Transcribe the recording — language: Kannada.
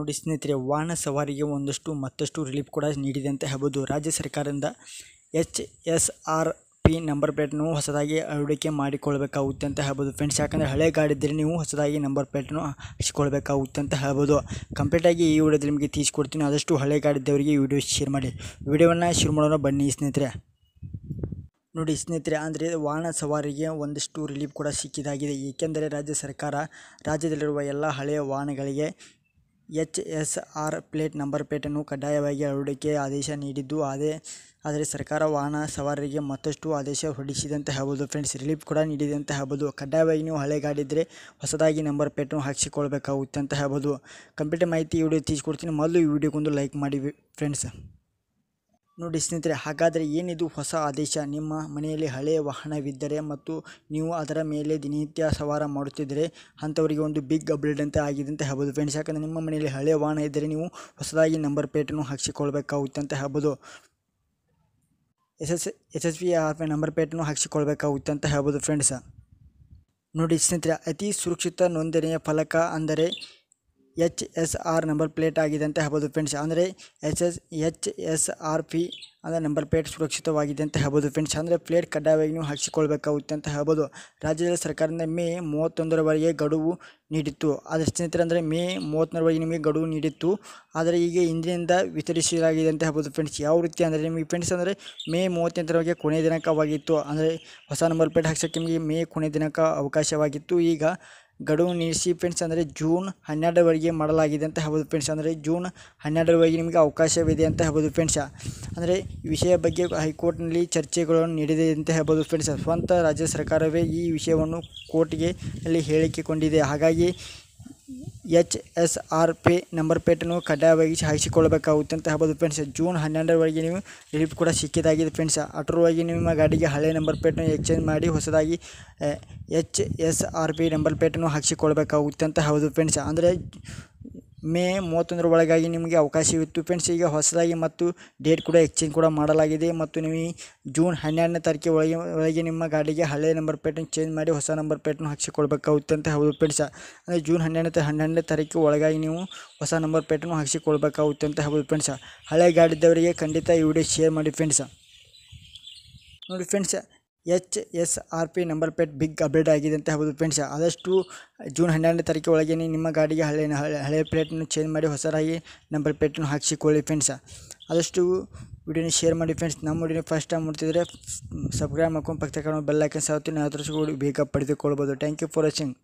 ನೋಡಿ ಸ್ನೇಹಿತರೆ, ವಾಹನ ಸವಾರಿಗೆ ಒಂದಷ್ಟು ಮತ್ತಷ್ಟು ರಿಲೀಫ್ ಕೂಡ ನೀಡಿದೆ ಅಂತ ಹೇಳ್ಬೋದು. ರಾಜ್ಯ ಸರ್ಕಾರದಿಂದ H S R P number ಪ್ಲೇಟನ್ನು ಹೊಸದಾಗಿ ಅಳವಡಿಕೆ ಮಾಡಿಕೊಳ್ಬೇಕಾಗುತ್ತೆ ಅಂತ ಹೇಳ್ಬೋದು. ಫ್ರೆಂಡ್ಸ್ ಯಾಕಂದರೆ ಹಳೆ ಗಾಡಿ ಇದ್ದರೆ ನೀವು ಹೊಸದಾಗಿ ನಂಬರ್ ಪ್ಲೇಟನ್ನು ಹಚ್ಕೊಳ್ಬೇಕಾಗುತ್ತೆ ಅಂತ ಹೇಳ್ಬೋದು. ಕಂಪ್ಲೀಟಾಗಿ ಈ ವಿಡಿಯೋದಲ್ಲಿ ನಿಮಗೆ ತೀಸ್ಕೊಡ್ತೀನಿ ಆದಷ್ಟು ಹಳೆ ಗಾಡಿ ಇದ್ದವರಿಗೆ ವಿಡಿಯೋ ಶೇರ್ ಮಾಡಿ. ವಿಡಿಯೋವನ್ನು ಶುರು ಮಾಡೋಣ. ಬನ್ನಿ ಸ್ನೇಹಿತರೆ. ನೋಡಿ ಸ್ನೇಹಿತರೆ, ಅಂದರೆ ವಾಹನ ಸವಾರಿಗೆ ಒಂದಷ್ಟು ರಿಲೀಫ್ ಕೂಡ ಸಿಕ್ಕಿದಾಗಿದೆ. ಏಕೆಂದರೆ ರಾಜ್ಯ ಸರ್ಕಾರ ರಾಜ್ಯದಲ್ಲಿರುವ ಎಲ್ಲ ಹಳೆಯ ವಾಹನಗಳಿಗೆ H S R plate number ಪ್ಲೇಟನ್ನು ಕಡ್ಡಾಯವಾಗಿ ಅಳವಡಿಕೆ ಆದೇಶ ನೀಡಿದ್ದು, ಅದೇ ಆದರೆ ಸರ್ಕಾರ ವಾಹನ ಸವಾರರಿಗೆ ಮತ್ತಷ್ಟು ಆದೇಶ ಹೊರಡಿಸಿದೆ ಅಂತ ಹೇಳ್ಬೋದು ಫ್ರೆಂಡ್ಸ್, ರಿಲೀಫ್ ಕೂಡ ನೀಡಿದೆ ಅಂತ ಹೇಳ್ಬೋದು ಕಡ್ಡಾಯವಾಗಿ ನೀವು ಹಳೆ ಗಾಡಿ ಇದ್ದರೆ ಹೊಸದಾಗಿ ನಂಬರ್ ಪ್ಲೇಟನ್ನು ಹಾಕಿಸಿಕೊಳ್ಬೇಕಾಗುತ್ತೆ ಅಂತ ಹೇಳ್ಬೋದು ಕಂಪ್ಲೀಟ್ ಮಾಹಿತಿ ಈ ವಿಡಿಯೋ ತಿಳಿಸ್ಕೊಡ್ತೀನಿ. ಮೊದಲು ಈ ವಿಡಿಯೋಗೊಂದು ಲೈಕ್ ಮಾಡಿ, ಫ್ರೆಂಡ್ಸ್. ನೋಡಿ ಸ್ನೇಹಿತರೆ, ಹಾಗಾದರೆ ಏನಿದು ಹೊಸ ಆದೇಶ? ನಿಮ್ಮ ಮನೆಯಲ್ಲಿ ಹಳೆಯ ವಾಹನವಿದ್ದರೆ ಮತ್ತು ನೀವು ಅದರ ಮೇಲೆ ದಿನನಿತ್ಯ ಸವಾರ ಮಾಡುತ್ತಿದ್ದರೆ ಅಂಥವರಿಗೆ ಒಂದು ಬಿಗ್ ಅಪ್ಡೇಟ್ ಅಂತ ಆಗಿದೆ ಅಂತ ಹೇಳ್ಬೋದು. ಫ್ರೆಂಡ್ಸ್ ಯಾಕಂದರೆ ನಿಮ್ಮ ಮನೆಯಲ್ಲಿ ಹಳೆಯ ವಾಹನ ಇದ್ದರೆ ನೀವು ಹೊಸದಾಗಿ ನಂಬರ್ ಪ್ಲೇಟನ್ನು ಹಾಕಿಸಿಕೊಳ್ಬೇಕಾಗುತ್ತೆ ಅಂತ ಹೇಳ್ಬೋದು. S S S S P R number ಪ್ಲೇಟನ್ನು ಹಾಕಿಸಿಕೊಳ್ಬೇಕಾಗುತ್ತೆ ಅಂತ ಹೇಳ್ಬೋದು ಫ್ರೆಂಡ್ಸ್ ನೋಡಿ ಸ್ನೇಹಿತರೆ, ಅತಿ ಸುರಕ್ಷಿತ ನೋಂದಣಿಯ ಫಲಕ ಅಂದರೆ H S R number plate ಆಗಿದೆ ಅಂತ ಹೇಳ್ಬೋದು ಫ್ರೆಂಡ್ಸ್. ಅಂದರೆ H S H S R P ಅಂದರೆ ನಂಬರ್ ಪ್ಲೇಟ್ ಸುರಕ್ಷಿತವಾಗಿದೆ ಅಂತ ಹೇಳ್ಬೋದು ಫ್ರೆಂಡ್ಸ್. ಅಂದರೆ ಪ್ಲೇಟ್ ಕಡ್ಡಾಯವಾಗಿ ನೀವು ಹಾಕಿಸಿಕೊಳ್ಬೇಕಾಗುತ್ತೆ ಅಂತ ಹೇಳ್ಬೋದು. ರಾಜ್ಯದ ಸರ್ಕಾರದಿಂದ ಮೇ ಮೂವತ್ತೊಂದರವರೆಗೆ ಗಡುವು ನೀಡಿತ್ತು. ಆದರೆ ಸ್ನೇಹಿತರೆ, ಅಂದರೆ ಮೇ ಮೂವತ್ತೊಂದರವರೆಗೆ ನಿಮಗೆ ಗಡುವು ನೀಡಿತ್ತು. ಆದರೆ ಈಗ ಇಂದಿನಿಂದ ವಿತರಿಸಲಾಗಿದೆ ಅಂತ ಹೇಳ್ಬೋದು ಫ್ರೆಂಡ್ಸ್. ಯಾವ ರೀತಿ ಅಂದರೆ ನಿಮಗೆ ಫ್ರೆಂಡ್ಸ್, ಅಂದರೆ ಮೇ ಮೂವತ್ತೆಂಟರವರೆಗೆ ಕೊನೆ ದಿನಾಂಕವಾಗಿತ್ತು. ಅಂದರೆ ಹೊಸ ನಂಬರ್ ಪ್ಲೇಟ್ ಹಾಕ್ಸೋಕ್ಕೆ ನಿಮಗೆ ಮೇ ಕೊನೆ ದಿನಾಂಕ ಅವಕಾಶವಾಗಿತ್ತು. ಈಗ ಗಡುವು ನೀಡಿಸಿ ಫ್ರೆಂಡ್ಸ್ ಅಂದರೆ ಜೂನ್ ಹನ್ನೆರಡರವರೆಗೆ ಮಾಡಲಾಗಿದೆ ಅಂತ ಹೇಳ್ಬೋದು ಫ್ರೆಂಡ್ಸ್ ಅಂದರೆ ಜೂನ್ ಹನ್ನೆರಡರವರೆಗೆ ನಿಮಗೆ ಅವಕಾಶವಿದೆ ಅಂತ ಹೇಳ್ಬೋದು ಫ್ರೆಂಡ್ಸ್ ಅಂದರೆ ವಿಷಯ ಬಗ್ಗೆ ಹೈಕೋರ್ಟ್ನಲ್ಲಿ ಚರ್ಚೆಗಳನ್ನು ನೀಡಿದೆ ಅಂತ ಹೇಳ್ಬೋದು ಫ್ರೆಂಡ್ಸ್ ಸ್ವಂತ ರಾಜ್ಯ ಸರ್ಕಾರವೇ ಈ ವಿಷಯವನ್ನು ಕೋರ್ಟ್ಗೆ ಅಲ್ಲಿ ಹೇಳಿಕೆ ಕೊಂಡಿದೆ ಹಾಗಾಗಿ H S R P number ಪ್ಲೇಟನ್ನು ಕಡ್ಡಾಯವಾಗಿ ಹಾಕಿಸಿಕೊಳ್ಬೇಕಾಗುತ್ತೆ ಅಂತ ಹೇಳ್ಬೋದು ಫ್ರೆಂಡ್ಸ್ ಜೂನ್ ಹನ್ನೆರಡರವರೆಗೆ ನೀವು ರಿಲೀಫ್ ಕೂಡ ಸಿಕ್ಕಿದಾಗಿದೆ ಫ್ರೆಂಡ್ಸ್ ಅಟ್ರವಾಗಿ ನಿಮ್ಮ ಗಾಡಿಗೆ ಹಳೆ ನಂಬರ್ ಪ್ಲೇಟನ್ನು ಎಕ್ಸ್ಚೇಂಜ್ ಮಾಡಿ ಹೊಸದಾಗಿ H S R P number ಪ್ಲೇಟನ್ನು ಹಾಕಿಸಿಕೊಳ್ಬೇಕಾಗುತ್ತೆ ಅಂತ ಹೇಳ್ಬೋದು ಫ್ರೆಂಡ್ಸ್ ಅಂದರೆ ಮೇ ಮೂವತ್ತೊಂದರ ಒಳಗಾಗಿ ನಿಮಗೆ ಅವಕಾಶವಿತ್ತು. ಫ್ರೆಂಡ್ಸ್ ಈಗ ಹೊಸದಾಗಿ ಮತ್ತು ಡೇಟ್ ಕೂಡ ಎಕ್ಸ್ಚೇಂಜ್ ಕೂಡ ಮಾಡಲಾಗಿದೆ ಮತ್ತು ನೀವು ಜೂನ್ ಹನ್ನೆರಡನೇ ತಾರೀಕಿಗೆ ಒಳಗೆ ಒಳಗೆ ನಿಮ್ಮ ಗಾಡಿಗೆ ಹಳೆಯ ನಂಬರ್ ಪ್ಲೇಟನ್ನು ಚೇಂಜ್ ಮಾಡಿ ಹೊಸ ನಂಬರ್ ಪ್ಲೇಟನ್ನು ಹಾಕಿಸಿಕೊಳ್ಬೇಕಾಗುತ್ತೆ ಅಂತ ಹೌದು ಫ್ರೆಂಡ್ಸ್ ಅಂದರೆ ಜೂನ್ ಹನ್ನೆರಡನೇ ಹನ್ನೆರಡನೇ ತಾರೀಕು ಒಳಗಾಗಿ ನೀವು ಹೊಸ ನಂಬರ್ ಪ್ಲೇಟನ್ನು ಹಾಕಿಸಿಕೊಳ್ಬೇಕಾಗುತ್ತೆ ಅಂತ ಹೌದು ಫ್ರೆಂಡ್ಸ್ ಹಳೆ ಗಾಡಿದ್ದವರಿಗೆ ಖಂಡಿತ ಈ ವಿಡಿಯೋ ಶೇರ್ ಮಾಡಿ ಫ್ರೆಂಡ್ಸ್ ನೋಡಿ friends H S R P number plate big update ಆಗಿದೆ ಅಂತ ಹೇಳ್ಬೋದು ಫ್ರೆಂಡ್ಸ್ ಆದಷ್ಟು ಜೂನ್ ಹನ್ನೆರಡನೇ ತಾರೀಕು ಒಳಗೆ ನಿಮ್ಮ ಗಾಡಿಗೆ ಹಳೆ ಹಳೆ ಹಳೆ ಪ್ಲೇಟನ್ನು ಚೇಂಜ್ ಮಾಡಿ, ಹೊಸದಾಗಿ ನಂಬರ್ ಪ್ಲೇಟನ್ನು ಹಾಕಿಸಿಕೊಳ್ಳಿ ಫ್ರೆಂಡ್ಸ್ ಆದಷ್ಟು ವಿಡಿಯೋನ ಶೇರ್ ಮಾಡಿ ಫ್ರೆಂಡ್ಸ್ ನಮ್ಮ ವಿಡಿಯೋನ ಫಸ್ಟ್ ಟೈಮ್ ನೋಡ್ತಿದ್ರೆ ಸಬ್ಸ್ಕ್ರೈಬ್ ಮಾಡ್ಕೊಂಡು ಪಕ್ಕ ಬೆಲ್ ಐಕನ್ ಸಾವತ್ತಿ ನಾವು ಬೇಗ ಪಡೆದುಕೊಳ್ಬೋದು. Thank you for watching